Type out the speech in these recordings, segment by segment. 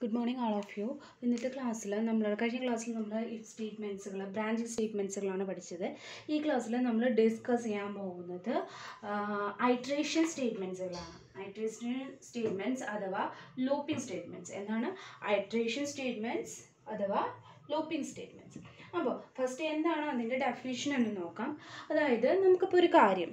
Good morning all of you. ഇന്നത്തെ ക്ലാസ്സിൽ നമ്മൾ കഴിഞ്ഞ ക്ലാസ്സിൽ നമ്മൾ ഇഫ് സ്റ്റേറ്റ്മെന്റ്സുകൾ ബ്രാഞ്ചിങ് സ്റ്റേറ്റ്മെന്റ്സുകളാണ് പഠിച്ചത്. ഈ ക്ലാസ്സിൽ നമ്മൾ ഡിസ്കസ് ചെയ്യാൻ പോകുന്നത് ഐട്രേഷൻ സ്റ്റേറ്റ്മെന്റ്സുകളാണ് ഐട്രേഷൻ സ്റ്റേറ്റ്മെന്റ്സ് അഥവാ ലൂപ്പിംഗ് സ്റ്റേറ്റ്മെന്റ്സ് എന്നാണ് ഐട്രേഷൻ സ്റ്റേറ്റ്മെന്റ്സ് അഥവാ ലൂപ്പിംഗ് സ്റ്റേറ്റ്മെന്റ്സ് അപ്പോൾ ഫസ്റ്റ് എന്താണ് അതിന്റെ ഡെഫിനിഷൻ എന്ന് നോക്കാം. അതായത് നമുക്കിപ്പോൾ ഒരു കാര്യം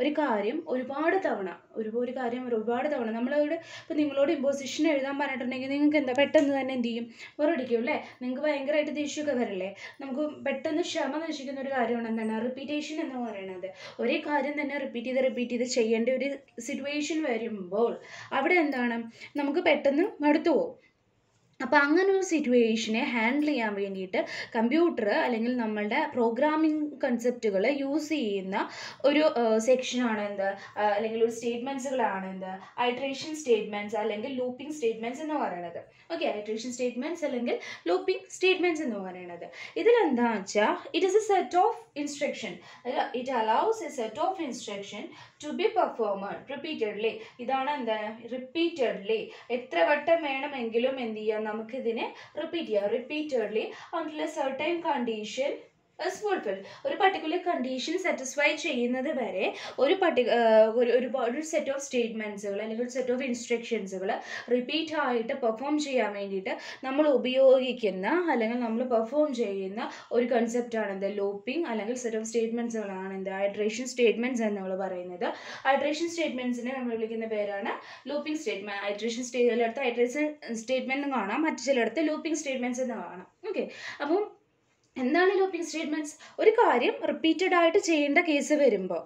ഒരു കാര്യം ഒരുപാട് തവണ ഒരു ഒരു കാര്യം ഒരുപാട് തവണ നമ്മളോട് ഇപ്പോൾ നിങ്ങളോട് ഇമ്പോസിഷൻ എഴുതാൻ പറഞ്ഞിട്ടുണ്ടെങ്കിൽ നിങ്ങൾക്ക് എന്താ പെട്ടെന്ന് തന്നെ എന്ത് ചെയ്യും? ബോറടിക്കും അല്ലേ? നിങ്ങൾക്ക് ഭയങ്കരമായിട്ട് ദേഷ്യമൊക്കെ വരില്ലേ? നമുക്ക് പെട്ടെന്ന് ക്ഷമ നശിക്കുന്ന ഒരു കാര്യമാണ് എന്താണ്? റിപ്പീറ്റേഷൻ എന്ന് പറയുന്നത്. ഒരേ കാര്യം തന്നെ റിപ്പീറ്റ് ചെയ്ത് റിപ്പീറ്റ് ചെയ്ത് ചെയ്യേണ്ട ഒരു സിറ്റുവേഷൻ വരുമ്പോൾ അവിടെ എന്താണ്? നമുക്ക് പെട്ടെന്ന് മടുത്തു പോകും അപ്പോൾ അങ്ങനെ ഒരു സിറ്റുവേഷനെ ഹാൻഡിൽ ചെയ്യാൻ വേണ്ടിയിട്ട് കമ്പ്യൂട്ടർ അല്ലെങ്കിൽ നമ്മളുടെ പ്രോഗ്രാമിംഗ് കൺസെപ്റ്റുകൾ യൂസ് ചെയ്യുന്ന ഒരു സെക്ഷനാണ് എന്ത്? അല്ലെങ്കിൽ ഒരു സ്റ്റേറ്റ്മെന്റ്സുകളാണ് എന്ത്? ഐട്രേഷൻ സ്റ്റേറ്റ്മെന്റ്സ് അല്ലെങ്കിൽ ലൂപ്പിംഗ് സ്റ്റേറ്റ്മെന്റ്സ് എന്ന് പറയുന്നത്. ഓക്കെ ഐട്രേഷൻ സ്റ്റേറ്റ്മെന്റ്സ് അല്ലെങ്കിൽ ലൂപ്പിംഗ് സ്റ്റേറ്റ്മെന്റ്സ് എന്ന് പറയുന്നത്. ഇതിലെന്താ വെച്ചാൽ it is a set of instruction it allows a set of instruction to be performed repeatedly ഇതാണ് എന്താണ് റിപ്പീറ്റഡ്ലി എത്ര വട്ടം വേണമെങ്കിലും എന്ത് ചെയ്യാം? നമുക്കിതിനെ റിപ്പീറ്റ് ചെയ്യാം. റിപ്പീറ്റഡ്ലി അതിൽ സർട്ടൈൻ കണ്ടീഷൻ ഇസ് ഒരു പർട്ടിക്കുലർ കണ്ടീഷൻ സാറ്റിസ്ഫൈ ചെയ്യുന്നത് വരെ ഒരു പർട്ടി ഒരു ഒരു സെറ്റ് ഓഫ് സ്റ്റേറ്റ്മെന്റ്സുകൾ അല്ലെങ്കിൽ ഒരു സെറ്റ് ഓഫ് ഇൻസ്ട്രക്ഷൻസുകൾ റിപ്പീറ്റ് ആയിട്ട് പെർഫോം ചെയ്യാൻ വേണ്ടിയിട്ട് നമ്മൾ ഉപയോഗിക്കുന്ന അല്ലെങ്കിൽ നമ്മൾ പെർഫോം ചെയ്യുന്ന ഒരു കൺസെപ്റ്റാണ് എന്ത്? ലോപ്പിംഗ് അല്ലെങ്കിൽ സെറ്റ് ഓഫ് സ്റ്റേറ്റ്മെന്റ്സുകളാണ് എന്ത്? ഹൈഡ്രേഷൻ സ്റ്റേറ്റ്മെന്റ്സ് എന്ന് നമ്മൾ പറയുന്നത് ഹൈഡ്രേഷൻ സ്റ്റേറ്റ്മെന്റ്സിനെ നമ്മൾ വിളിക്കുന്ന പേരാണ് ലൂപ്പിംഗ് സ്റ്റേറ്റ്മെന്റ് ഹൈഡ്രേഷൻ സ്റ്റേ ചിലയിടത്ത് ഹൈഡ്രേഷൻ സ്റ്റേറ്റ്മെന്റ് കാണാം. മറ്റു ചിലയിടത്ത് ലൂപ്പിംഗ് സ്റ്റേറ്റ്മെന്റ്സ് എന്ന് കാണാം. ഓക്കെ അപ്പം എന്താണ് ലൂപ്പിംഗ് സ്റ്റേറ്റ്മെന്റ്സ് ഒരു കാര്യം റിപ്പീറ്റഡ് ആയിട്ട് ചെയ്യേണ്ട കേസ് വരുമ്പോൾ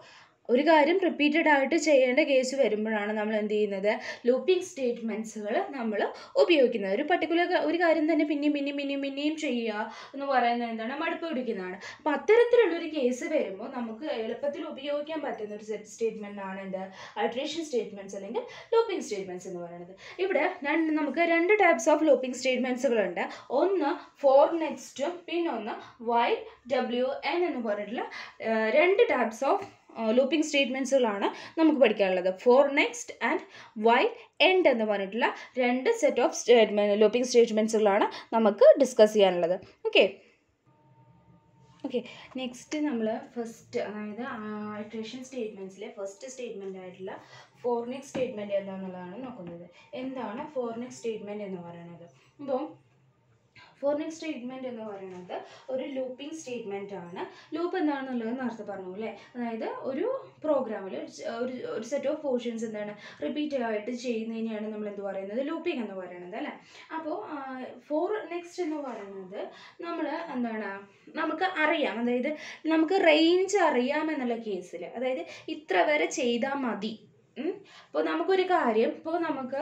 ഒരു കാര്യം റിപ്പീറ്റഡ് ആയിട്ട് ചെയ്യേണ്ട കേസ് വരുമ്പോഴാണ് നമ്മൾ എന്ത് ചെയ്യുന്നത്? ലൂപ്പിംഗ് സ്റ്റേറ്റ്മെന്റ്സുകൾ നമ്മൾ ഉപയോഗിക്കുന്നത്. ഒരു പർട്ടിക്കുലർ ഒരു കാര്യം തന്നെ പിന്നെയും പിന്നെയും പിന്നെയും പിന്നെയും ചെയ്യുക എന്ന് പറയുന്നത് എന്താണ്? മടുപ്പ് പിടിക്കുന്നതാണ്. അപ്പോൾ അത്തരത്തിലുള്ളൊരു കേസ് വരുമ്പോൾ നമുക്ക് എളുപ്പത്തിൽ ഉപയോഗിക്കാൻ പറ്റുന്ന ഒരു സെറ്റ് സ്റ്റേറ്റ്മെന്റ് ആണ് എന്ത്? അൾട്രേഷൻ സ്റ്റേറ്റ്മെന്റ്സ് അല്ലെങ്കിൽ ലൂപ്പിംഗ് സ്റ്റേറ്റ്മെന്റ്സ് എന്ന് പറയുന്നത്. ഇവിടെ രണ്ട് നമുക്ക് രണ്ട് ടൈപ്സ് ഓഫ് ലൂപ്പിംഗ് സ്റ്റേറ്റ്മെന്റ്സുകളുണ്ട് ഒന്ന് ഫോർ നെക്സ്റ്റും പിന്നെ ഒന്ന് വൈ ഡബ്ല്യു എൻ എന്ന് പറഞ്ഞിട്ടുള്ള രണ്ട് ടൈപ്സ് ഓഫ് ലൂപ്പിംഗ് സ്റ്റേറ്റ്മെന്റ്സുകളാണ് നമുക്ക് പഠിക്കാനുള്ളത്. For next and while end എന്ന് പറഞ്ഞിട്ടുള്ള രണ്ട് സെറ്റ് ഓഫ് സ്റ്റേറ്റ്മെന്റ് ലൂപ്പിംഗ് സ്റ്റേറ്റ്മെന്റ്സുകളാണ് നമുക്ക് ഡിസ്കസ് ചെയ്യാനുള്ളത്. ഓക്കെ ഓക്കെ നെക്സ്റ്റ് നമ്മൾ ഫസ്റ്റ് അതായത് ഐട്രേഷൻ സ്റ്റേറ്റ്മെന്റ്സിലെ ഫസ്റ്റ് സ്റ്റേറ്റ്മെന്റ് ആയിട്ടുള്ള ഫോർണിക് സ്റ്റേറ്റ്മെന്റ് എന്താണെന്നുള്ളതാണ് നോക്കുന്നത്. എന്താണ് ഫോർണിക് സ്റ്റേറ്റ്മെന്റ് എന്ന് പറയുന്നത്? അപ്പോൾ ഫോർണിക് സ്റ്റേറ്റ്മെന്റ് എന്ന് പറയുന്നത് ഒരു ലൂപ്പിംഗ് സ്റ്റേറ്റ്മെന്റ് ആണ്. ലൂപ്പ് എന്താണെന്നുള്ളത് നേരത്തെ പറഞ്ഞു അല്ലേ? അതായത് ഒരു പ്രോഗ്രാമിൽ ഒരു ഒരു സെറ്റ് ഓഫ് പോർഷൻസ് എന്താണ്? റിപ്പീറ്റ് ആയിട്ട് ചെയ്യുന്നതിനെയാണ് നമ്മൾ എന്ത് പറയുന്നത്? ലൂപ്പിംഗ് എന്ന് പറയുന്നത് അല്ലേ? അപ്പോൾ ഫോർ നെക്സ്റ്റ് എന്ന് പറയുന്നത് നമ്മൾ എന്താണ്? നമുക്ക് അറിയാം. അതായത് നമുക്ക് റേഞ്ച് അറിയാം എന്നുള്ള കേസിൽ അതായത് ഇത്ര വരെ ചെയ്താൽ മതി. ഇപ്പോൾ നമുക്കൊരു കാര്യം ഇപ്പോൾ നമുക്ക്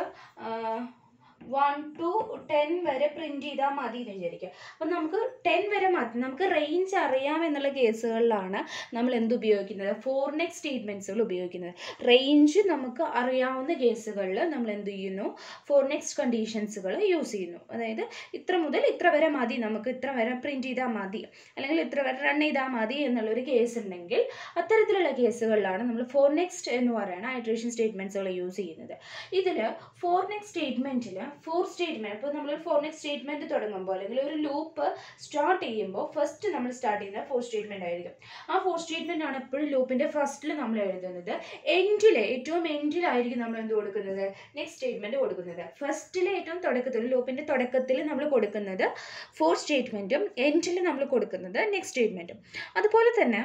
വൺ ടു ടെൻ വരെ പ്രിന്റ് ചെയ്താൽ മതി എന്ന് വിചാരിക്കുക. അപ്പം നമുക്ക് ടെൻ വരെ മതി. നമുക്ക് റേഞ്ച് അറിയാം എന്നുള്ള കേസുകളിലാണ് നമ്മൾ എന്ത് ഉപയോഗിക്കുന്നത്? നെക്സ്റ്റ് സ്റ്റേറ്റ്മെന്റ്സുകൾ ഉപയോഗിക്കുന്നത്. റേഞ്ച് നമുക്ക് അറിയാവുന്ന കേസുകളിൽ നമ്മൾ എന്ത് ചെയ്യുന്നു? ഫോർ നെക്സ്റ്റ് കണ്ടീഷൻസുകൾ യൂസ് ചെയ്യുന്നു. അതായത് ഇത്ര മുതൽ ഇത്ര വരെ മതി. നമുക്ക് ഇത്ര വരെ പ്രിന്റ് ചെയ്താൽ മതി. അല്ലെങ്കിൽ ഇത്ര വരെ റൺ ചെയ്താൽ മതി എന്നുള്ളൊരു കേസ് ഉണ്ടെങ്കിൽ അത്തരത്തിലുള്ള കേസുകളിലാണ് നമ്മൾ ഫോർ നെക്സ്റ്റ് എന്ന് പറയുന്ന ഹൈഡ്രേഷൻ സ്റ്റേറ്റ്മെന്റ്സുകൾ യൂസ് ചെയ്യുന്നത്. ഇതിൽ ഫോർ നെക്സ്റ്റ് സ്റ്റേറ്റ്മെന്റിൽ ഫോർ സ്റ്റേറ്റ്മെന്റ് അപ്പോൾ ഫോർ നെക്സ്റ്റ് സ്റ്റേറ്റ്മെന്റ് തുടങ്ങുമ്പോൾ അല്ലെങ്കിൽ ഒരു ലൂപ്പ് സ്റ്റാർട്ട് ചെയ്യുമ്പോൾ ഫസ്റ്റ് നമ്മൾ സ്റ്റാർട്ട് ചെയ്യുന്ന ഫോർ സ്റ്റേറ്റ്മെന്റ് ആയിരിക്കും. ആ ഫോർ സ്റ്റേറ്റ്മെന്റ് ആണ് എപ്പോഴും ലൂപ്പിന്റെ ഫസ്റ്റിൽ നമ്മൾ എഴുതുന്നത്. എൻഡിൽ ഏറ്റവും എൻഡിലായിരിക്കും നമ്മൾ എന്ത് കൊടുക്കുന്നത്? നെക്സ്റ്റ് സ്റ്റേറ്റ്മെന്റ് കൊടുക്കുന്നത്. ഫസ്റ്റിൽ ഏറ്റവും തുടക്കത്തിൽ ലൂപ്പിന്റെ തുടക്കത്തിൽ നമ്മൾ കൊടുക്കുന്നത് ഫോർ സ്റ്റേറ്റ്മെന്റും എൻഡിൽ നമ്മൾ കൊടുക്കുന്നത് നെക്സ്റ്റ് സ്റ്റേറ്റ്മെന്റും അതുപോലെ തന്നെ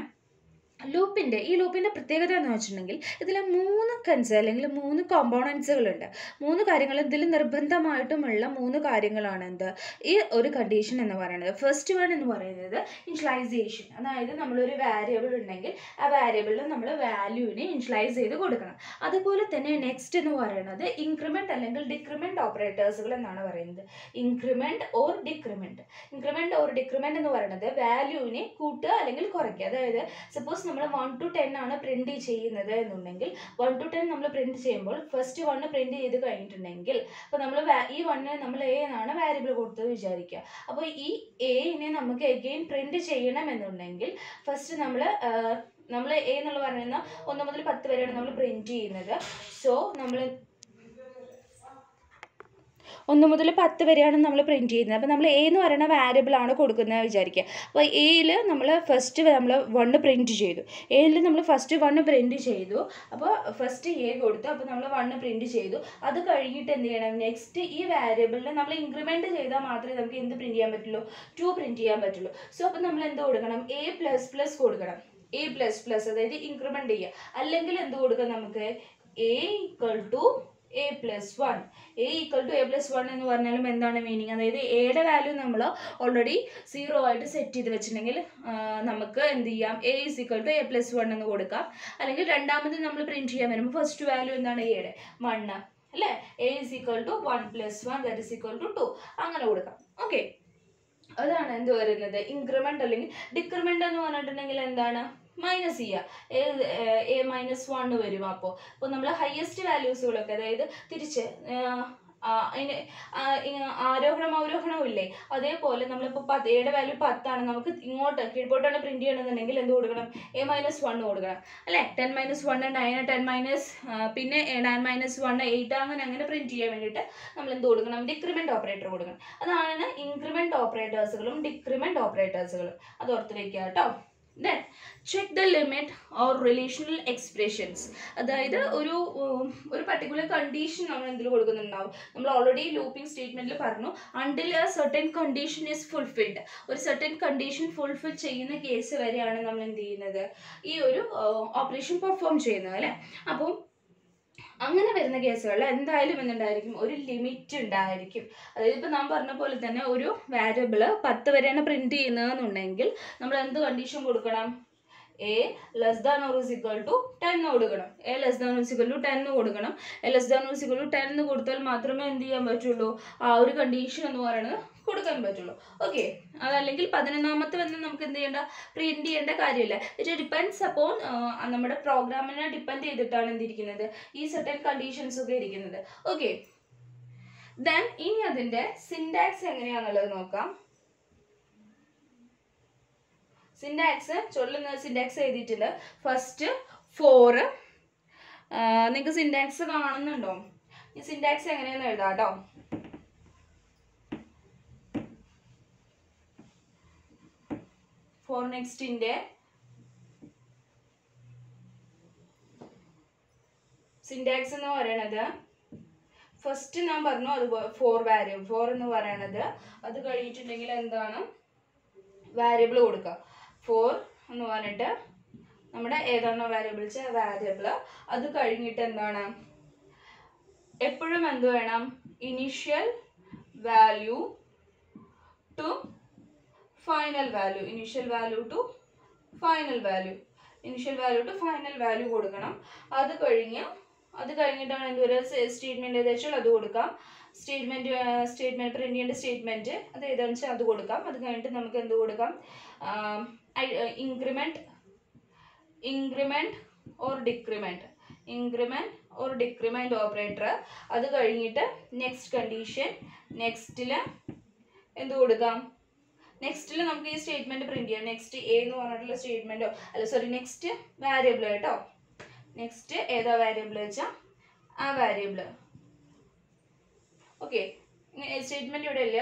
ലൂപ്പിന്റെ ഈ ലൂപ്പിന്റെ പ്രത്യേകത എന്ന് വെച്ചിട്ടുണ്ടെങ്കിൽ ഇതിൽ മൂന്ന് കൺസ് അല്ലെങ്കിൽ മൂന്ന് കോമ്പോണൻസുകളുണ്ട് മൂന്ന് കാര്യങ്ങൾ ഇതിൽ നിർബന്ധമായിട്ടുമുള്ള മൂന്ന് കാര്യങ്ങളാണ് എന്ത്? ഈ ഒരു കണ്ടീഷൻ എന്ന് പറയുന്നത്. ഫസ്റ്റ് വൺ എന്ന് പറയുന്നത് ഇൻഷ്വലൈസേഷൻ അതായത് നമ്മളൊരു വാരിയബിൾ ഉണ്ടെങ്കിൽ ആ വാരിയബിളിൽ നമ്മൾ വാല്യൂവിനെ ഇൻഷ്വലൈസ് ചെയ്ത് കൊടുക്കണം. അതുപോലെ തന്നെ നെക്സ്റ്റ് എന്ന് പറയുന്നത് ഇൻക്രിമെന്റ് അല്ലെങ്കിൽ ഡിക്രിമെന്റ് ഓപ്പറേറ്റേഴ്സുകൾ എന്നാണ് പറയുന്നത്. Increment or decrement increment or decrement എന്ന് പറയുന്നത് വാല്യൂവിനെ കൂട്ടുക അല്ലെങ്കിൽ കുറയ്ക്കുക. അതായത് സപ്പോസ് നമ്മൾ വൺ ടു ടെൻ ആണ് പ്രിന്റ് ചെയ്യുന്നത് എന്നുണ്ടെങ്കിൽ വൺ ടു ടെൻ നമ്മൾ പ്രിന്റ് ചെയ്യുമ്പോൾ ഫസ്റ്റ് വണ്ണ് പ്രിന്റ് ചെയ്ത് കഴിഞ്ഞിട്ടുണ്ടെങ്കിൽ അപ്പോൾ നമ്മൾ ഈ വണ്ണിന് നമ്മൾ എ എന്നാണ് വാരിയബിൾ കൊടുത്തത് വിചാരിക്കുക. അപ്പോൾ ഈ എനെ നമുക്ക് എഗെയിൻ പ്രിന്റ് ചെയ്യണം എന്നുണ്ടെങ്കിൽ ഫസ്റ്റ് നമ്മൾ നമ്മൾ എ എന്നുള്ള പറയുന്ന ഒന്ന് മുതൽ പത്ത് വരെയാണ് നമ്മൾ പ്രിന്റ് ചെയ്യുന്നത്. സോ നമ്മൾ ഒന്ന് മുതൽ പത്ത് വരെയാണ് നമ്മൾ പ്രിന്റ് ചെയ്യുന്നത്. അപ്പോൾ നമ്മൾ എ എന്ന് പറയുന്ന വാരിയബിളാണ് കൊടുക്കുന്നത് വിചാരിക്കുക. അപ്പോൾ എയിൽ നമ്മൾ ഫസ്റ്റ് നമ്മൾ വണ്ണ് പ്രിന്റ് ചെയ്തു. എയിൽ നമ്മൾ ഫസ്റ്റ് വണ്ണ് പ്രിന്റ് ചെയ്തു. അപ്പോൾ ഫസ്റ്റ് എ കൊടുത്തു. അപ്പോൾ നമ്മൾ വണ്ണ് പ്രിന്റ് ചെയ്തു. അത് കഴിഞ്ഞിട്ട് എന്ത് ചെയ്യണം? നെക്സ്റ്റ് ഈ വാരിയബിളിൽ നമ്മൾ ഇൻക്രിമെന്റ് ചെയ്താൽ മാത്രമേ നമുക്ക് എന്ത് പ്രിന്റ് ചെയ്യാൻ പറ്റുള്ളൂ? ടു പ്രിന്റ് ചെയ്യാൻ പറ്റുള്ളൂ. സോ അപ്പോൾ നമ്മൾ എന്ത് കൊടുക്കണം? എ പ്ലസ് പ്ലസ് കൊടുക്കണം. എ പ്ലസ് പ്ലസ് അതായത് ഇൻക്രിമെന്റ് ചെയ്യുക. അല്ലെങ്കിൽ എന്ത് കൊടുക്കാം നമുക്ക്? A equal to a plus one a equal to a plus one എന്ന് പറഞ്ഞാലും എന്താണ് മീനിങ് അതായത് എയുടെ വാല്യൂ നമ്മൾ ഓൾറെഡി സീറോ ആയിട്ട് സെറ്റ് ചെയ്ത് വെച്ചിട്ടുണ്ടെങ്കിൽ നമുക്ക് എന്ത് ചെയ്യാം? A is equal to a plus one എന്ന് കൊടുക്കാം. അല്ലെങ്കിൽ രണ്ടാമത് നമ്മൾ പ്രിന്റ് ചെയ്യാൻ വരുമ്പോൾ ഫസ്റ്റ് വാല്യൂ എന്താണ്? എയുടെ വണ്ണ് അല്ലേ? A is equal to one plus one that is equal to two അങ്ങനെ കൊടുക്കാം. ഓക്കെ അതാണ് എന്ത് വരുന്നത് ഇൻക്രിമെന്റ് അല്ലെങ്കിൽ ഡിക്രിമെന്റ് എന്ന് പറഞ്ഞിട്ടുണ്ടെങ്കിൽ എന്താണ്? മൈനസ് ചെയ്യുക. എ മൈനസ് വൺ വരും അപ്പോൾ അപ്പോൾ നമ്മൾ ഹയസ്റ്റ് വാല്യൂസുകളൊക്കെ അതായത് തിരിച്ച് അതിന് ആരോഹണം അവരോഹണവും ഇല്ലേ? അതേപോലെ നമ്മളിപ്പോൾ പത്ത് എയുടെ വാല്യൂ പത്താണ്. നമുക്ക് ഇങ്ങോട്ട് കീഴ്പോട്ടാണ് പ്രിന്റ് ചെയ്യണമെന്നുണ്ടെങ്കിൽ എന്ത് കൊടുക്കണം? എ മൈനസ് വൺ കൊടുക്കണം. അല്ലേ? Ten minus one nine ten minus പിന്നെ നയൻ മൈനസ് വൺ എയ്റ്റ് അങ്ങനെ അങ്ങനെ പ്രിന്റ് ചെയ്യാൻ വേണ്ടിയിട്ട് നമ്മൾ എന്ത് കൊടുക്കണം? ഡിക്രിമെന്റ് ഓപ്പറേറ്റർ കൊടുക്കണം. അതാണ് ഇൻക്രിമെന്റ് ഓപ്പറേറ്റേഴ്സുകളും ഡിക്രിമെന്റ് ഓപ്പറേറ്റേഴ്സുകളും അത് ഓർത്ത് വെക്കുക കേട്ടോ. Then check the limit or relational expressions അതായത് ഒരു ഒരു പർട്ടിക്കുലർ കണ്ടീഷൻ നമ്മൾ എന്തിൽ കൊടുക്കുന്നുണ്ടാവും. നമ്മൾ ഓൾറെഡി ലൂപ്പിംഗ് സ്റ്റേറ്റ്മെന്റിൽ പറഞ്ഞു until a certain condition is fulfilled ഒരു സർട്ടൻ കണ്ടീഷൻ ഫുൾഫിൽ ചെയ്യുന്ന കേസ് വരെയാണ് നമ്മൾ എന്ത് ചെയ്യുന്നത്? ഈ ഒരു ഓപ്പറേഷൻ പെർഫോം ചെയ്യുന്നത് അല്ലേ? അപ്പം അങ്ങനെ വരുന്ന കേസുകളിൽ എന്തായാലും എന്തുണ്ടായിരിക്കും? ഒരു ലിമിറ്റ് ഉണ്ടായിരിക്കും. അതായത് ഇപ്പോൾ നാം പറഞ്ഞ പോലെ തന്നെ ഒരു വാരിയബിൾ പത്ത് വരെയാണ് പ്രിന്റ് ചെയ്യുന്നതെന്നുണ്ടെങ്കിൽ നമ്മൾ എന്ത് കണ്ടീഷൻ കൊടുക്കണം? A less than or is equal to ten കൊടുക്കണം. A less than is equal to ten കൊടുക്കണം. A less than is equal to ten കൊടുത്താൽ മാത്രമേ എന്ത് ചെയ്യാൻ പറ്റുള്ളൂ? ആ ഒരു കണ്ടീഷൻ എന്ന് പറയുന്നത് കൊടുക്കാൻ പറ്റുള്ളൂ. ഓക്കെ അതല്ലെങ്കിൽ പതിനൊന്നാമത്തെ വന്ന് നമുക്ക് എന്ത് ചെയ്യേണ്ട? പ്രിന്റ് ചെയ്യേണ്ട കാര്യമില്ല. ഇറ്റ് ഡിപ്പെൻഡ്സ് അപ്പോൺ നമ്മുടെ പ്രോഗ്രാമിനെ ഡിപ്പെൻഡ് ചെയ്തിട്ടാണ് എന്തിരിക്കുന്നത്? ഈ സെർട്ടൻ കണ്ടീഷൻസ് ഒക്കെ ഇരിക്കുന്നത്. ഓക്കെ ദെൻ ഇനി അതിന്റെ സിൻഡാക്സ് എങ്ങനെയാണെന്നുള്ളത് നോക്കാം. സിൻഡാക്സ് ചൊല്ലുന്ന സിൻഡാക്സ് എഴുതിയിട്ടുണ്ട്. ഫസ്റ്റ് ഫോറ് നിങ്ങൾക്ക് സിൻഡാക്സ് കാണുന്നുണ്ടോ? ഈ സിൻഡാക്സ് എങ്ങനെയാണെന്ന് എഴുതാം കേട്ടോ ഫോർ നെക്സ്റ്റിന്റെ സിൻഡാക്സ് എന്ന് പറയണത്. ഫസ്റ്റ് ഞാൻ പറഞ്ഞു അത് ഫോർ വാല്യൂ ഫോർ എന്ന് പറയണത്. അത് കഴിഞ്ഞിട്ടുണ്ടെങ്കിൽ എന്താണ്? വാരിയബിൾ കൊടുക്കുക ഫോർ എന്ന് പറഞ്ഞിട്ട് നമ്മുടെ ഏതാണോ വാരിയബിൾ വെച്ചാൽ വാരിയബിൾ അത് കഴിഞ്ഞിട്ട് എന്താണ്? എപ്പോഴും എന്ത് വേണം? Initial value to final value initial value to final value initial value to final value കൊടുക്കണം. അത് കഴിഞ്ഞ് അത് കഴിഞ്ഞിട്ടാണ് എന്ത് വരിക? സ്റ്റേറ്റ്മെന്റ് ഏതാ വെച്ചാൽ അത് കൊടുക്കാം. സ്റ്റേറ്റ്മെന്റ് സ്റ്റേറ്റ്മെന്റ് പ്രിന്റ് ചെയ്യേണ്ട സ്റ്റേറ്റ്മെന്റ് അത് ഏതാണെന്ന് വെച്ചാൽ അത് കൊടുക്കാം. അത് കഴിഞ്ഞിട്ട് നമുക്ക് എന്ത് കൊടുക്കാം? Increment increment or decrement increment or decrement operator അത് കഴിഞ്ഞിട്ട് നെക്സ്റ്റ് കണ്ടീഷൻ നെക്സ്റ്റിൽ എന്ത് കൊടുക്കാം? നെക്സ്റ്റിൽ നമുക്ക് ഈ സ്റ്റേറ്റ്മെന്റ് പ്രിന്റ് ചെയ്യാം. നെക്സ്റ്റ് എ എന്ന് പറഞ്ഞിട്ടുള്ള സ്റ്റേറ്റ്മെന്റോ അല്ല സോറി നെക്സ്റ്റ് വാരിയബിൾ കേട്ടോ. നെക്സ്റ്റ് ഏതാ വാരിയബിൾ വെച്ചാൽ ആ വാരിയബിൾ ഓക്കെ സ്റ്റേറ്റ്മെന്റ് ഇവിടെ ഇല്ല.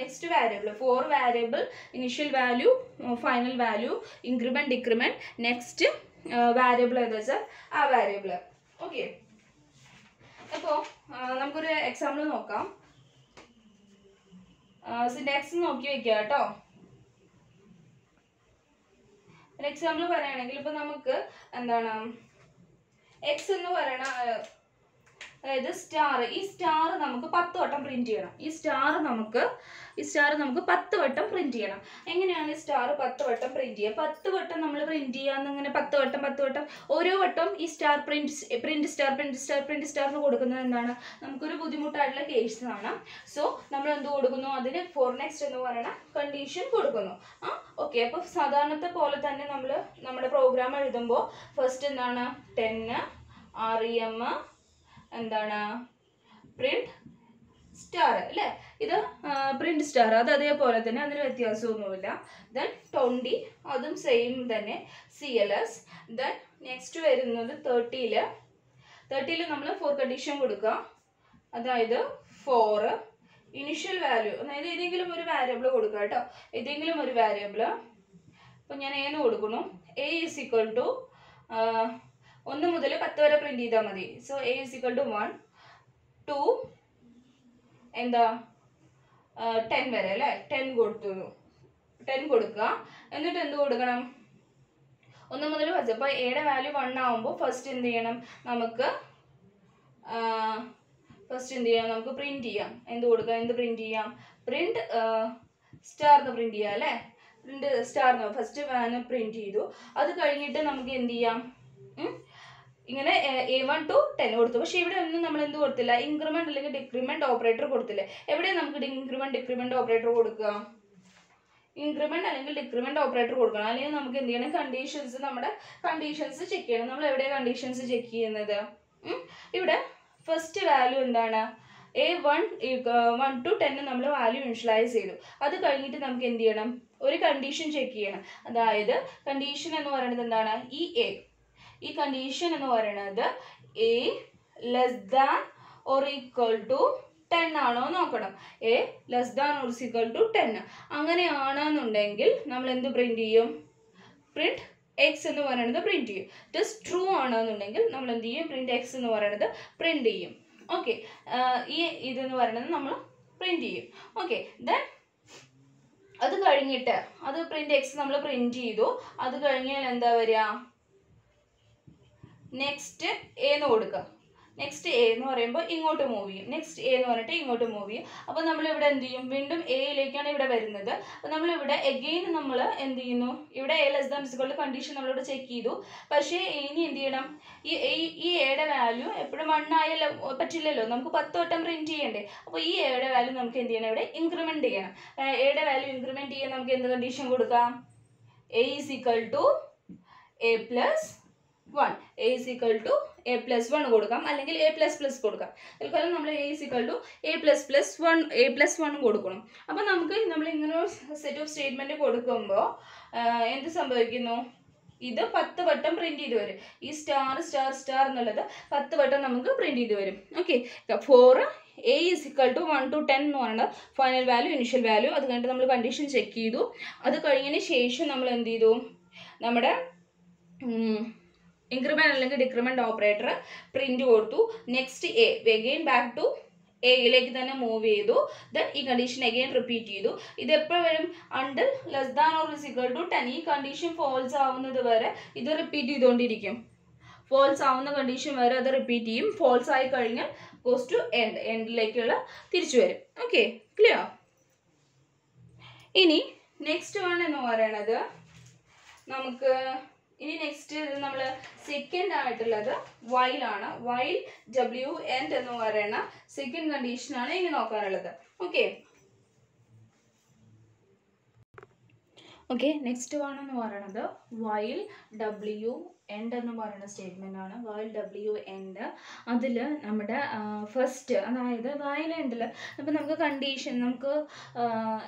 Next variable for variable initial value final value increment decrement next variable ഏതാ വെച്ചാൽ ആ വാരിയബിൾ ഓക്കെ അപ്പോൾ നമുക്കൊരു എക്സാമ്പിൾ നോക്കാം. സിൻടാക്സ് നോക്കി വെക്കുക കേട്ടോ. ഒരു എക്സാമ്പിൾ പറയുകയാണെങ്കിൽ ഇപ്പൊ നമുക്ക് എന്താണ്? എക്സ് എന്ന് പറയണ അതായത് സ്റ്റാർ ഈ സ്റ്റാർ നമുക്ക് പത്ത് വട്ടം പ്രിന്റ് ചെയ്യണം. ഈ സ്റ്റാർ നമുക്ക് ഈ സ്റ്റാർ നമുക്ക് പത്ത് വട്ടം പ്രിന്റ് ചെയ്യണം. എങ്ങനെയാണ് ഈ സ്റ്റാർ പത്ത് വട്ടം പ്രിന്റ് ചെയ്യുക? പത്ത് വട്ടം നമ്മൾ പ്രിന്റ് ചെയ്യാന്ന് ഇങ്ങനെ പത്ത് വട്ടം പത്ത് വട്ടം. ഓരോ വട്ടം ഈ star print print star print star print star കൊടുക്കുന്നത് എന്താണ്? നമുക്കൊരു ബുദ്ധിമുട്ടായിട്ടുള്ള കേസ് ആണ്. സോ നമ്മൾ എന്ത് കൊടുക്കുന്നു? അതിന് ഫോർ നെക്സ്റ്റ് എന്ന് പറയുന്ന കണ്ടീഷൻ കൊടുക്കുന്നു. ആ ഓക്കെ അപ്പോൾ സാധാരണത്തെ പോലെ തന്നെ നമ്മൾ നമ്മുടെ പ്രോഗ്രാം എഴുതുമ്പോൾ ഫസ്റ്റ് എന്താണ്? ടെന്ന് ആർ ഇ എം എന്താണ്? പ്രിന്റ് സ്റ്റാർ അല്ലേ? ഇത് പ്രിന്റ് സ്റ്റാർ അത് അതേപോലെ തന്നെ അതിന് വ്യത്യാസമൊന്നുമില്ല. ദെൻ ട്വന്റി അതും സെയിം തന്നെ. C L S then next വരുന്നത് തേർട്ടിയിൽ തേർട്ടിയിൽ നമ്മൾ ഫോർ കണ്ടീഷൻ കൊടുക്കുക. അതായത് ഫോർ ഇനിഷ്യൽ വാല്യൂ അതായത് ഏതെങ്കിലും ഒരു വാരിയബിൾ കൊടുക്കുക കേട്ടോ. ഏതെങ്കിലും ഒരു വാരിയബിൾ ഇപ്പം ഞാൻ ഏന്ന് കൊടുക്കുന്നു. എ ഈസ് ഈക്വൽ ടു ഒന്ന് മുതൽ പത്ത് വരെ പ്രിന്റ് ചെയ്താൽ മതി. So a is equal to one to എന്താ? ടെൻ വരെ അല്ലേ? ടെൻ കൊടുത്തു. ടെൻ കൊടുക്കുക. എന്നിട്ട് എന്ത് കൊടുക്കണം? ഒന്ന് മുതൽ പത്ത്. അപ്പോൾ എയുടെ വാല്യൂ വൺ ആവുമ്പോൾ ഫസ്റ്റ് എന്ത് ചെയ്യണം? നമുക്ക് ഫസ്റ്റ് എന്ത് ചെയ്യണം നമുക്ക് പ്രിന്റ് ചെയ്യാം. എന്ത് കൊടുക്കാം? എന്ത് പ്രിന്റ് ചെയ്യാം? പ്രിന്റ് സ്റ്റാർന്ന് പ്രിന്റ് ചെയ്യാം അല്ലേ? പ്രിന്റ് സ്റ്റാർന്ന് ഫസ്റ്റ് വാന് പ്രിന്റ് ചെയ്തു. അത് കഴിഞ്ഞിട്ട് നമുക്ക് എന്ത് ചെയ്യാം? ഇങ്ങനെ എ വൺ ടു ടെൻ കൊടുത്തു. പക്ഷേ ഇവിടെ ഒന്നും നമ്മൾ എന്ത് കൊടുത്തില്ല. ഇൻക്രിമെന്റ് അല്ലെങ്കിൽ ഡിക്രിമെന്റ് ഓപ്പറേറ്റർ കൊടുത്തില്ല. എവിടെ നമുക്ക് ഇൻക്രിമെന്റ് ഡിക്രിമെന്റ് ഓപ്പറേറ്റർ കൊടുക്കുക? ഇൻക്രിമെന്റ് അല്ലെങ്കിൽ ഡിക്രിമെന്റ് ഓപ്പറേറ്റർ കൊടുക്കണം. അല്ലെങ്കിൽ നമുക്ക് എന്ത് ചെയ്യണം? കണ്ടീഷൻസ് നമ്മുടെ കണ്ടീഷൻസ് ചെക്ക് ചെയ്യണം. നമ്മൾ എവിടെ കണ്ടീഷൻസ് ചെക്ക് ചെയ്യുന്നത്? ഇവിടെ ഫസ്റ്റ് വാല്യൂ എന്താണ്? A one one to ten നമ്മൾ വാല്യൂ ഇൻഷ്യലൈസ് ചെയ്തു. അത് കഴിഞ്ഞിട്ട് നമുക്ക് എന്ത് ചെയ്യണം? ഒരു കണ്ടീഷൻ ചെക്ക് ചെയ്യണം. അതായത് കണ്ടീഷൻ എന്ന് പറയുന്നത് എന്താണ്? ഈ എ ഈ കണ്ടീഷൻ എന്ന് പറയുന്നത് a less than or equal to ten ആണോ നോക്കണം. A less than or equal to ten അങ്ങനെയാണെന്നുണ്ടെങ്കിൽ നമ്മൾ എന്ത് പ്രിന്റ് ചെയ്യും? പ്രിന്റ് എക്സ് എന്ന് പറയുന്നത് പ്രിന്റ് ചെയ്യും. ജസ്റ്റ് ട്രൂ ആണെന്നുണ്ടെങ്കിൽ നമ്മൾ എന്ത് ചെയ്യും? പ്രിന്റ് എക്സ് എന്ന് പറയുന്നത് പ്രിന്റ് ചെയ്യും. ഓക്കെ ഈ ഇതെന്ന് പറയുന്നത് നമ്മൾ പ്രിന്റ് ചെയ്യും. ഓക്കെ ദെൻ അത് കഴിഞ്ഞിട്ട് അത് പ്രിന്റ് എക്സ് നമ്മൾ പ്രിന്റ് ചെയ്തു. അത് കഴിഞ്ഞാൽ എന്താ വരിക? നെക്സ്റ്റ് എന്ന് കൊടുക്കുക നെക്സ്റ്റ് എ എന്ന് പറയുമ്പോൾ ഇങ്ങോട്ട് മൂവ് ചെയ്യും. നെക്സ്റ്റ് എ എന്ന് പറഞ്ഞിട്ട് ഇങ്ങോട്ട് മൂവ് ചെയ്യും. അപ്പോൾ നമ്മൾ ഇവിടെ എന്ത് ചെയ്യും? വീണ്ടും എയിലേക്കാണ് ഇവിടെ വരുന്നത്. അപ്പോൾ നമ്മളിവിടെ എഗെയിൻ നമ്മൾ എന്ത് ചെയ്യുന്നു? ഇവിടെ a less than physical condition നമ്മളിവിടെ ചെക്ക് ചെയ്തു. പക്ഷേ ഇനി എന്ത് ചെയ്യണം? ഈ ഈ- എയുടെ വാല്യൂ എപ്പോഴും ആയാലും പറ്റില്ലല്ലോ? നമുക്ക് പത്ത് വട്ടം പ്രിന്റ് ചെയ്യണ്ടേ? അപ്പോൾ ഈ എയുടെ വാല്യൂ നമുക്ക് എന്ത് ചെയ്യണം ഇവിടെ? ഇൻക്രിമെന്റ് ചെയ്യണം. എയുടെ വാല്യൂ ഇൻക്രിമെന്റ് ചെയ്യാൻ നമുക്ക് എന്ത് കണ്ടീഷൻ കൊടുക്കാം? A is equal to a plus one a is equal to a plus one കൊടുക്കാം. അല്ലെങ്കിൽ എ പ്ലസ് പ്ലസ് കൊടുക്കാം. അതുപോലെ നമ്മൾ a is equal to a plus plus one a plus one കൊടുക്കണം. അപ്പോൾ നമുക്ക് നമ്മൾ ഇങ്ങനെ സെറ്റ് ഓഫ് സ്റ്റേറ്റ്മെന്റ് കൊടുക്കുമ്പോൾ എന്ത് സംഭവിക്കുന്നു? ഇത് പത്ത് വട്ടം പ്രിന്റ് ചെയ്ത് വരും. ഈ സ്റ്റാർ സ്റ്റാർ സ്റ്റാർ എന്നുള്ളത് പത്ത് വട്ടം നമുക്ക് പ്രിന്റ് ചെയ്ത് വരും. Okay for a is equal to one to ten എന്ന് പറയുന്നത് ഫൈനൽ വാല്യൂ ഇനിഷ്യൽ വാല്യൂ അത് കഴിഞ്ഞിട്ട് നമ്മൾ കണ്ടീഷൻ ചെക്ക് ചെയ്തു. അത് കഴിഞ്ഞതിന് ശേഷം നമ്മൾ എന്ത് ചെയ്തു? നമ്മുടെ ഇൻക്രിമെന്റ് അല്ലെങ്കിൽ ഡിക്രിമെന്റ് ഓപ്പറേറ്റർ പ്രിന്റ് കൊടുത്തു. Next a again back to എയിലേക്ക് തന്നെ മൂവ് ചെയ്തു. ദെൻ ഈ കണ്ടീഷൻ അഗെയിൻ റിപ്പീറ്റ് ചെയ്തു. ഇത് എപ്പോൾ വരും? Until less than or is equal to ten ഈ കണ്ടീഷൻ ഫോൾസ് ആവുന്നത് വരെ ഇത് റിപ്പീറ്റ് ചെയ്തുകൊണ്ടിരിക്കും. ഫോൾസ് ആവുന്ന കണ്ടീഷൻ വരെ അത് റിപ്പീറ്റ് ചെയ്യും. ഫോൾസ് ആയി കഴിഞ്ഞാൽ ഗോസ് ടു എൻഡ് എൻഡിലേക്കുള്ള തിരിച്ചു വരും. ഓക്കെ ക്ലിയർ ഇനി നെക്സ്റ്റ് വൺ എന്ന് പറയണത് നമുക്ക് ഇനി നെക്സ്റ്റ് നമ്മൾ സെക്കൻഡ് ആയിട്ടുള്ളത് വൈലാണ് വൈൽ ഡബ്ല്യു എൻഡ് എന്ന് പറയുന്ന സെക്കൻഡ് കണ്ടീഷനാണ് ഇനി നോക്കാനുള്ളത്. ഓക്കെ ഓക്കെ നെക്സ്റ്റ് വൺ എന്ന് പറയുന്നത് വൈൽ ഡബ്ല്യു എൻഡ് എന്ന് പറയുന്ന സ്റ്റേറ്റ്മെന്റ് ആണ്. വൈൽ ഡബ്ല്യു എൻഡ് അതിൽ നമ്മുടെ ഫസ്റ്റ് അതായത് വൈൽ എൻഡിൽ ഇപ്പം നമുക്ക് കണ്ടീഷൻ നമുക്ക്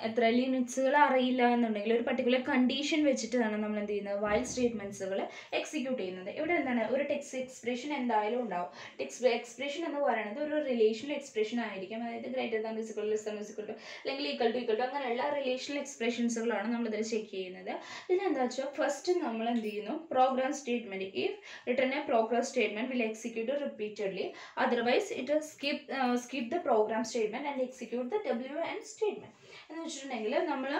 എത്ര ലിമിറ്റ്സുകൾ അറിയില്ല എന്നുണ്ടെങ്കിൽ ഒരു പർട്ടിക്കുലർ കണ്ടീഷൻ വെച്ചിട്ടാണ് നമ്മൾ എന്ത് ചെയ്യുന്നത്? വൈൽ സ്റ്റേറ്റ്മെന്റ്സുകൾ എക്സിക്യൂട്ട് ചെയ്യുന്നത്. ഇവിടെ എന്താണ്? ഒരു ടെക്സ്റ്റ് എക്സ്പ്രഷൻ എന്തായാലും ഉണ്ടാവും. ടെക്സ്റ്റ് എക്സ്പ്രഷൻ എന്ന് പറയുന്നത് ഒരു റിലേഷണൽ എക്സ്പ്രഷൻ ആയിരിക്കും. അതായത് greater than physical less than physical അല്ലെങ്കിൽ ഈക്വൽ ടു ഈക്വൽ ടു അങ്ങനെയുള്ള റിലേഷണൽ എക്സ്പ്രഷൻസുകളാണ് നമ്മൾ ഇതിൽ ചെക്ക് ചെയ്യുന്നത്. ഇതിലെന്താ വെച്ചാൽ ഫസ്റ്റ് നമ്മൾ എന്ത് ചെയ്യുന്നു? Program statement written a progress statement will execute repeatedly. Otherwise it will skip uh, skip the program statement and execute the wn statement. എന്ന് വെച്ചിട്ടുണ്ടെങ്കിൽ നമ്മൾ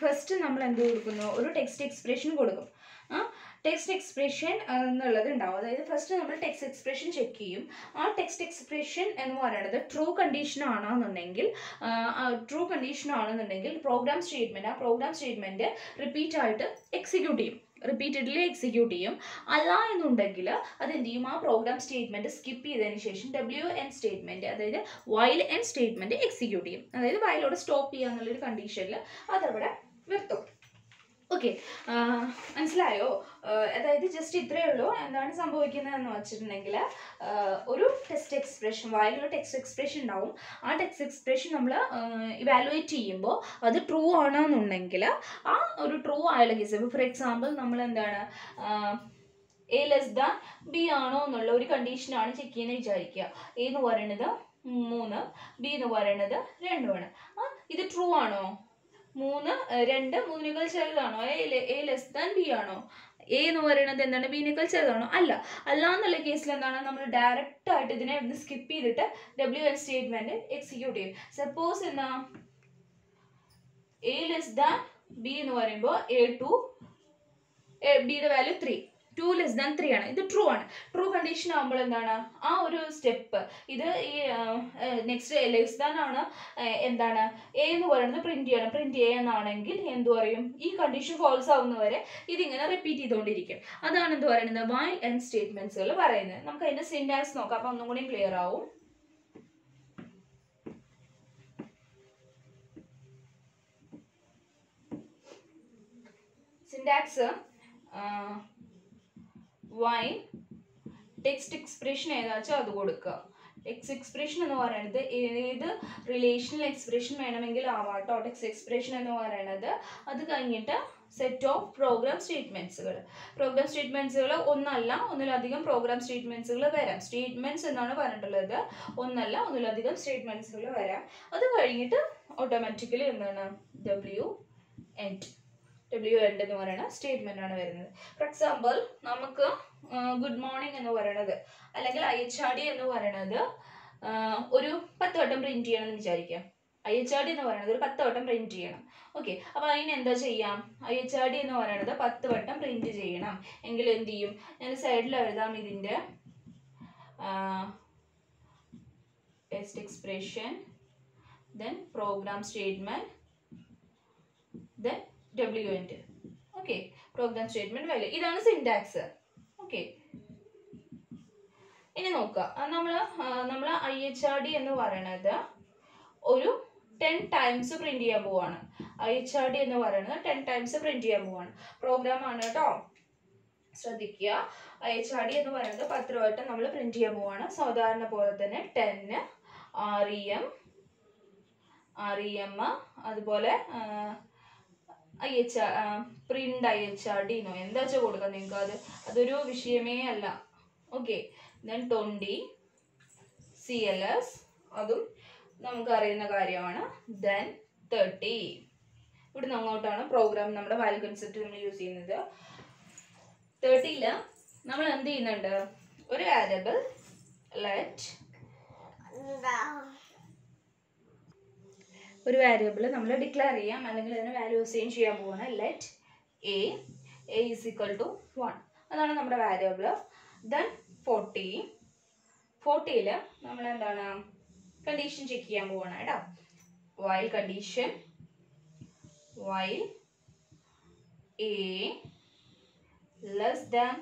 ഫസ്റ്റ് നമ്മൾ എന്ത് കൊടുക്കുന്നു? ഒരു ടെക്സ്റ്റ് എക്സ്പ്രഷൻ കൊടുക്കും. ടെക്സ്റ്റ് എക്സ്പ്രഷൻ എന്നുള്ളത് ഉണ്ടാവും. അതായത് ഫസ്റ്റ് നമ്മൾ ടെക്സ്റ്റ് എക്സ്പ്രഷൻ ചെക്ക് ചെയ്യും. ആ ടെക്സ്റ്റ് എക്സ്പ്രഷൻ എന്ന് പറയുന്നത് ട്രൂ കണ്ടീഷൻ ആണെന്നുണ്ടെങ്കിൽ ട്രൂ കണ്ടീഷൻ ആണെന്നുണ്ടെങ്കിൽ പ്രോഗ്രാം സ്റ്റേറ്റ്മെന്റ് ആ പ്രോഗ്രാം സ്റ്റേറ്റ്മെന്റ് റിപ്പീറ്റ് ആയിട്ട് എക്സിക്യൂട്ട് ചെയ്യും. റിപ്പീറ്റഡ്ലി എക്സിക്യൂട്ട് ചെയ്യും. അല്ല എന്നുണ്ടെങ്കിൽ അത് എന്ത് ചെയ്യും ആ പ്രോഗ്രാം സ്റ്റേറ്റ്മെന്റ് സ്കിപ്പ് ചെയ്തതിന് ശേഷം ഡബ്ല്യു എൻ സ്റ്റേറ്റ്മെന്റ് അതായത് വൈൽ എൻ സ്റ്റേറ്റ്മെന്റ് എക്സിക്യൂട്ട് ചെയ്യും. അതായത് വയലോട് സ്റ്റോപ്പ് ചെയ്യുക എന്നുള്ളൊരു കണ്ടീഷനിൽ അതവിടെ നിർത്തും. ഓക്കെ മനസ്സിലായോ? അതായത് ജസ്റ്റ് ഇത്രയേ ഉള്ളൂ. എന്താണ് സംഭവിക്കുന്നത് എന്ന് വെച്ചിട്ടുണ്ടെങ്കിൽ ഒരു ടെക്സ്റ്റ് എക്സ്പ്രഷൻ വായിലൊരു ടെക്സ്റ്റ് എക്സ്പ്രഷൻ ഉണ്ടാവും. ആ ടെക്സ്റ്റ് എക്സ്പ്രഷൻ നമ്മൾ ഇവാലുവേറ്റ് ചെയ്യുമ്പോൾ അത് ട്രൂ ആണെന്നുണ്ടെങ്കിൽ ആ ഒരു ട്രൂ ആയുള്ള കേസ് ഇപ്പോൾ ഫോർ എക്സാമ്പിൾ നമ്മൾ എന്താണ് എ ലെസ് ദാൻ ബി ആണോ എന്നുള്ള ഒരു കണ്ടീഷനാണ് ചെക്ക് ചെയ്യുന്നത് വിചാരിക്കുക. എ എന്ന് പറയുന്നത് മൂന്ന് ബി എന്ന് പറയുന്നത് രണ്ടുമാണ് ഇത് ട്രൂ ആണോ? മൂന്ന് രണ്ട് മൂന്നിനേക്കാൾ ചെറുതാണോ? A a less than B ആണോ? എ എന്ന് പറയുന്നത് എന്താണ്? ബിനേക്കാൾ ചെറുതാണോ? അല്ല. അല്ല എന്നുള്ള കേസിൽ എന്താണ്? നമ്മൾ ഡയറക്റ്റ് ആയിട്ട് ഇതിനെ സ്കിപ്പ് ചെയ്തിട്ട് ഡബ്ല്യു എൻ സ്റ്റേറ്റ്മെന്റ് എക്സിക്യൂട്ട് ചെയ്യും. സപ്പോസ് എന്നാ എ ലെസ് ദാൻ ബി എന്ന് പറയുമ്പോൾ എ ടു ബിയുടെ value three two less than three ആണ്. ഇത് ട്രൂ ആണ്. ട്രൂ കണ്ടീഷൻ ആകുമ്പോൾ എന്താണ്? ആ ഒരു സ്റ്റെപ്പ് ഇത് ഈ നെക്സ്റ്റ് ലെസ് ദാൻ ആണ് എന്താണ്? എ എന്ന് പറയുന്നത് പ്രിന്റ് ചെയ്യണം. പ്രിന്റ് ചെയ്യാന്നാണെങ്കിൽ എന്ത് പറയും? ഈ കണ്ടീഷൻ ഫോൾസ് ആവുന്നവരെ ഇതിങ്ങനെ റിപ്പീറ്റ് ചെയ്തുകൊണ്ടിരിക്കും. അതാണ് എന്ത് പറയുന്നത്? വൈ എൻ സ്റ്റേറ്റ്മെന്റ്സുകൾ പറയുന്നത്. നമുക്ക് അതിന്റെ സിൻഡാൻസ് നോക്കാം. അപ്പൊ ഒന്നും കൂടി ക്ലിയർ ആവും. സിന്റാക്സ് വൈ ടെക്സ്റ്റ് എക്സ്പ്രഷൻ ഏതാ വെച്ചാൽ അത് കൊടുക്കുക. ടെക്സ്റ്റ് എക്സ്പ്രഷൻ എന്ന് പറയുന്നത് ഏത് റിലേഷണൽ എക്സ്പ്രഷൻ വേണമെങ്കിൽ ആവാട്ടോ. ടെക്സ്റ്റ് എക്സ്പ്രഷൻ എന്ന് പറയുന്നത് അത് കഴിഞ്ഞിട്ട് സെറ്റ് ഓഫ് പ്രോഗ്രാം സ്റ്റേറ്റ്മെന്റ്സുകൾ പ്രോഗ്രാം സ്റ്റേറ്റ്മെന്റ്സുകൾ ഒന്നല്ല ഒന്നിലധികം പ്രോഗ്രാം സ്റ്റേറ്റ്മെന്റ്സുകൾ വരാം. സ്റ്റേറ്റ്മെന്റ്സ് എന്നാണ് പറഞ്ഞിട്ടുള്ളത്. ഒന്നല്ല ഒന്നിലധികം സ്റ്റേറ്റ്മെന്റ്സുകൾ വരാം. അത് കഴിഞ്ഞിട്ട് ഓട്ടോമാറ്റിക്കലി എന്താണ്? ഡബ്ല്യു എൻഡ് ഡബ്ല്യു എൻഡ് എന്ന് പറയുന്ന സ്റ്റേറ്റ്മെന്റ് ആണ് വരുന്നത്. ഫോർ എക്സാമ്പിൾ നമുക്ക് ഗുഡ് മോർണിംഗ് എന്ന് പറയുന്നത് അല്ലെങ്കിൽ ഐ എച്ച് ആർ ഡി എന്ന് പറയുന്നത് ഒരു പത്ത് വട്ടം പ്രിന്റ് ചെയ്യണം എന്ന് വിചാരിക്കാം. ഐ എച്ച് ആർ ഡി എന്ന് പറയുന്നത് ഒരു പത്ത് വട്ടം പ്രിന്റ് ചെയ്യണം. ഓക്കെ അപ്പോൾ അതിന് എന്താ ചെയ്യാം? ഐ എച്ച് ആർ ഡി എന്ന് പറയുന്നത് പത്ത് വട്ടം പ്രിന്റ് ചെയ്യണം. എങ്കിൽ എന്ത് ചെയ്യും? ഞാൻ സൈഡിൽ എഴുതാം ഇതിന്റെ test expression then program statement then W end okay program statement value ഇതാണ് സിൻടാക്സ് ഓക്കെ ഇനി നോക്കുക. നമ്മൾ നമ്മൾ ഐ എച്ച് ആർ ഡി എന്ന് പറയണത് ഒരു ടെൻ ടൈംസ് പ്രിന്റ് ചെയ്യാൻ പോവാണ്. ഐ എച്ച് ആർ ഡി എന്ന് പറയുന്നത് ടെൻ ടൈംസ് പ്രിന്റ് ചെയ്യാൻ പോവാണ്. പ്രോഗ്രാം ആണ് കേട്ടോ. ശ്രദ്ധിക്കുക. ഐ എച്ച് ആർ ഡി എന്ന് പറയുന്നത് പത്ത് വട്ടം നമ്മൾ പ്രിന്റ് ചെയ്യാൻ പോവാണ്. സാധാരണ പോലെ തന്നെ ten R E M R E M അതുപോലെ I H print I H R D no എന്താ വെച്ചാൽ കൊടുക്കാം നിങ്ങൾക്ക് അത് അതൊരു വിഷയമേ അല്ല. Okay then twenty C L S അതും നമുക്കറിയുന്ന കാര്യമാണ്. ദെൻ തേർട്ടി ഇവിടുന്ന് അങ്ങോട്ടാണ് പ്രോഗ്രാം നമ്മുടെ വാല്യൂ കൺസെപ്റ്റ് നമ്മൾ യൂസ് ചെയ്യുന്നത്. തേർട്ടിയിൽ നമ്മൾ എന്ത് ചെയ്യുന്നുണ്ട്? ഒരു വാരബിൾ ലെറ്റ് ഒരു വാരിയബിൾ നമ്മൾ ഡിക്ലെയർ ചെയ്യാം. അല്ലെങ്കിൽ അതിന് വാല്യൂ അസൈൻ ചെയ്യാൻ പോവാണ് let a a is equal to one അതാണ് നമ്മുടെ വാരിയബിൾ ദെൻ ഫോർട്ടി ഫോർട്ടിയിൽ നമ്മൾ എന്താണ്? കണ്ടീഷൻ ചെക്ക് ചെയ്യാൻ പോവാണ് കേട്ടോ. While condition while a less than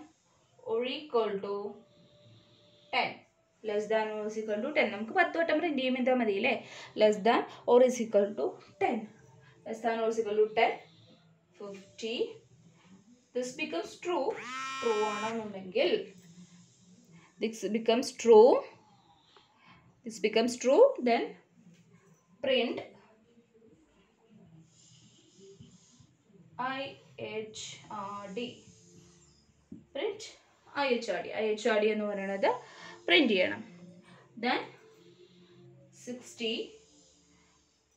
or equal to ten less than or is equal to ten നമുക്ക് പത്ത് വട്ടം പ്രിന്റ് ചെയ്യുമ്പോൾ മതി അല്ലേ less than or is equal to ten less than or is equal to ten fifty this becomes true true ആണെന്നുണ്ടെങ്കിൽ this becomes true this becomes true then print I H R D print I H R D I H R D എന്ന് പറയുന്നത് print ചെയ്യണം. Then sixty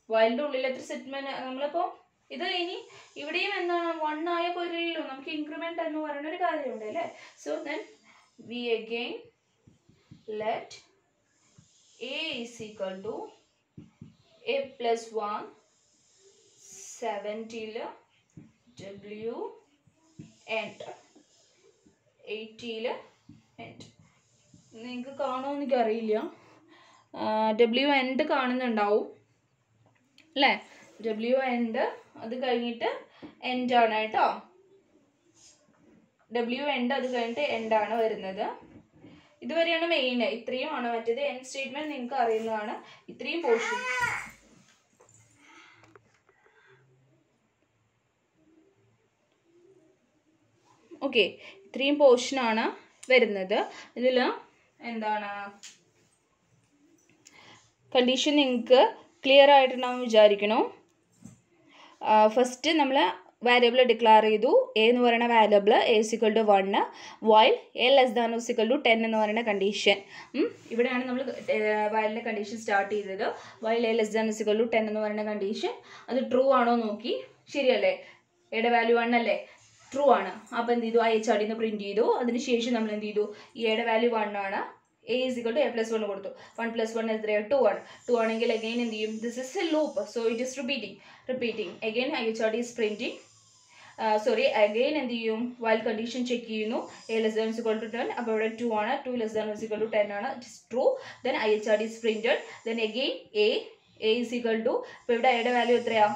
wild ഉള്ളിൽ എത്ര സെറ്റ്മെന്റ് നമ്മളിപ്പോൾ ഇത് ഇനി ഇവിടെയും എന്താണ്? വൺ ആയ പോലെയല്ലോ നമുക്ക് ഇൻക്രിമെന്റ് എന്ന് പറയുന്ന ഒരു കാര്യമുണ്ട് അല്ലേ? So then we again let a is equal to a plus one സെവന്റിയിൽ W end എയ്റ്റിയിൽ എൻഡ് നിങ്ങൾക്ക് കാണുമോ എനിക്ക് അറിയില്ല ഡബ്ല്യു എൻഡ് കാണുന്നുണ്ടാവും. അല്ലേ? ഡബ്ല്യു എൻഡ് അത് കഴിഞ്ഞിട്ട് എൻഡ് ആണ് കേട്ടോ. ഡബ്ല്യു എൻഡ് അത് കഴിഞ്ഞിട്ട് എൻഡ് ആണ് വരുന്നത്. ഇതുവരെയാണ് മെയിൻ ഇത്രയും ആണ് മറ്റേത് എൻ സ്റ്റേറ്റ്മെന്റ് നിങ്ങൾക്ക് അറിയുന്നതാണ്. ഇത്രയും പോർഷൻ ഓക്കെ ഇത്രയും പോർഷനാണ് വരുന്നത്. ഇതിൽ എന്താണ്? കണ്ടീഷൻ നിങ്ങൾക്ക് ക്ലിയർ ആയിട്ടുണ്ടാവും വിചാരിക്കണു. ഫസ്റ്റ് നമ്മൾ വാരിയബിൾ ഡിക്ലെയർ ചെയ്തു. എ എന്ന് പറയുന്ന variable a is equal to one while a less than is equal to ten എന്ന് പറയുന്ന കണ്ടീഷൻ ഇവിടെയാണ് നമ്മൾ വയലിന്റെ കണ്ടീഷൻ സ്റ്റാർട്ട് ചെയ്തത്. While a less than is equal to ten എന്ന് പറയുന്ന കണ്ടീഷൻ അത് ട്രൂ ആണോ നോക്കി. ശരിയല്ലേ? എയുടെ വാല്യൂ വൺ അല്ലേ? ട്രൂ ആണ്. അപ്പോൾ എന്ത് ചെയ്തു? ഐ എച്ച് ആടിന്ന് പ്രിന്റ് ചെയ്തു. അതിനുശേഷം നമ്മൾ എന്ത് ചെയ്തു? എയുടെ വാല്യൂ വൺ ആണ്. A is equal to a plus one കൊടുത്തു. വൺ പ്ലസ് വൺ എത്രയാണ് ടു ആണ്. ടു ആണെങ്കിൽ അഗെയിൻ എന്ത് ചെയ്യും? This is a loop so it is repeating repeating again I H R is printing sorry again എന്ത് ചെയ്യും? While condition check ചെയ്യുന്നു. A less than equal to ten അപ്പോൾ ഇവിടെ ടു ആണ്. Two less than equal to ten ആണ്. It is true then I H R D is printed then again a a is equal to ഇപ്പോൾ ഇവിടെ എയുടെ value എത്രയാ?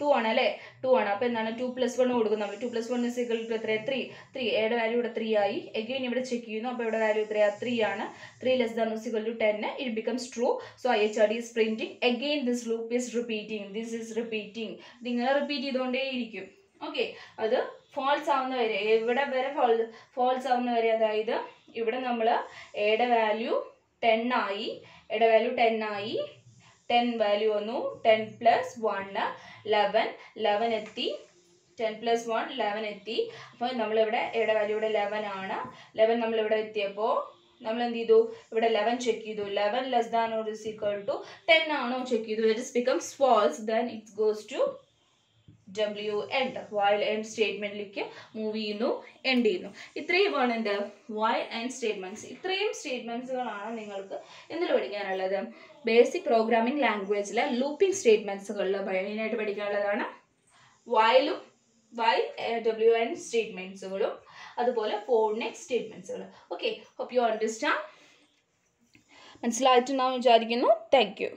To ആണ് അല്ലേ? ടു ആണ്. അപ്പോൾ എന്താണ്? ടു പ്ലസ് വൺ കൊടുക്കും നമ്മൾ two plus one is equal to എത്രയാ ത്രീ ത്രീ എയുടെ വാല്യൂ ഇവിടെ ത്രീ ആയി. എഗെയിൻ ഇവിടെ ചെക്ക് ചെയ്യുന്നു. അപ്പോൾ ഇവിടെ വാല്യൂ എത്രയാ ത്രീ ആണ്. Three less than is to ten it becomes true so I H R D is printing again this loop is repeating this is repeating നിങ്ങൾ റിപ്പീറ്റ് ചെയ്തുകൊണ്ടേയിരിക്കും. ഓക്കെ അത് ഫോൾസ് ആവുന്ന വരെ എവിടെ വരെ ഫോൾ ഫോൾസ് ആവുന്ന വരെ അതായത് ഇവിടെ നമ്മൾ എയുടെ വാല്യൂ ടെൻ ആയി. എയുടെ വാല്യൂ ടെൻ ആയി. ടെൻ വാല്യൂ വന്നു ten plus one eleven eleven എത്തി ടെൻ പ്ലസ് വൺ ലെവൻ എത്തി. അപ്പോൾ നമ്മളിവിടെ എവിടെ വാല്യൂ ഇവിടെ ലെവൻ ആണ്. ലെവൻ നമ്മളിവിടെ എത്തിയപ്പോൾ നമ്മൾ എന്ത് ചെയ്തു? ഇവിടെ ലെവൻ ചെക്ക് ചെയ്തു. Eleven less than or is equal to ten ആണോ ചെക്ക് ചെയ്തു. It is becomes false then it goes to W end while end സ്റ്റേറ്റ്മെന്റിലേക്ക് move ചെയ്യുന്നു എൻഡ് ചെയ്യുന്നു. ഇത്രയുമാണ് എന്ത് വൈൽ എൻഡ് സ്റ്റേറ്റ്മെന്റ്സ് ഇത്രയും സ്റ്റേറ്റ്മെന്റ്സുകളാണ് നിങ്ങൾക്ക് എന്തിൽ പഠിക്കാനുള്ളത്? ബേസിക് പ്രോഗ്രാമിംഗ് ലാംഗ്വേജിലെ ലൂപ്പിംഗ് സ്റ്റേറ്റ്മെന്റ്സുകളിൽ മെയിനായിട്ട് പഠിക്കാനുള്ളതാണ് വയലും വൈ ഡബ്ല്യു എൻ സ്റ്റേറ്റ്മെന്റ്സുകളും അതുപോലെ ഫോർ നെക്സ്റ്റ് സ്റ്റേറ്റ്മെന്റ്സുകൾ ഓക്കെ ഹോപ്പ് യു അണ്ടർസ്റ്റാൻഡ് മനസ്സിലായിട്ടുണ്ടാവും വിചാരിക്കുന്നു. Thank you